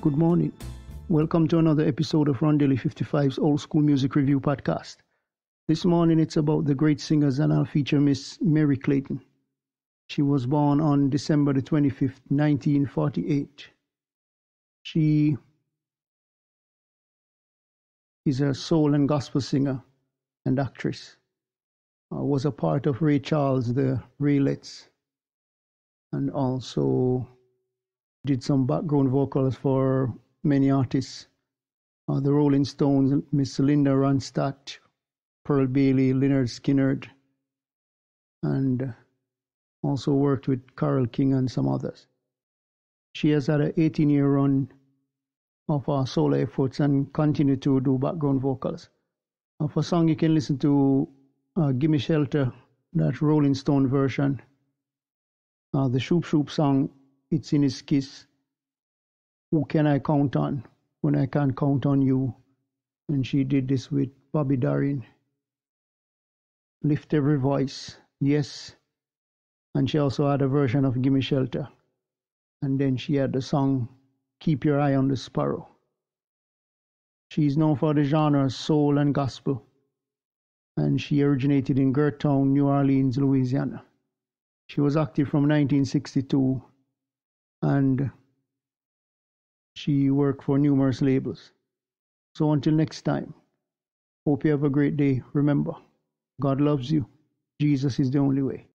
Good morning. Welcome to another episode of Rondelle 55's Old School Music Review podcast. This morning it's about the great singers and I'll feature Miss Merry Clayton. She was born on December the 25th, 1948. She is a soul and gospel singer and actress. Uh, was a part of Ray Charles, the Raelettes, and also did some background vocals for many artists. Uh, the Rolling Stones, Miss Linda Ronstadt, Pearl Bailey, Lynyrd Skynyrd, and also worked with Carole King and some others. She has had an 18 year run of her solo efforts and continue to do background vocals. Uh, for song you can listen to uh, Gimme Shelter, that Rolling Stone version. Uh, the Shoop Shoop song, It's in His Kiss. Who Can I Count On When I Can't Count on You? And she did this with Bobby Darin. Lift Every Voice, Yes. And she also had a version of Gimme Shelter. And then she had the song Keep Your Eye on the Sparrow. She is known for the genres soul and gospel and she originated in Gertown, New Orleans, Louisiana. She was active from 1962 and she worked for numerous labels. So until next time, hope you have a great day. Remember, God loves you. Jesus is the only way.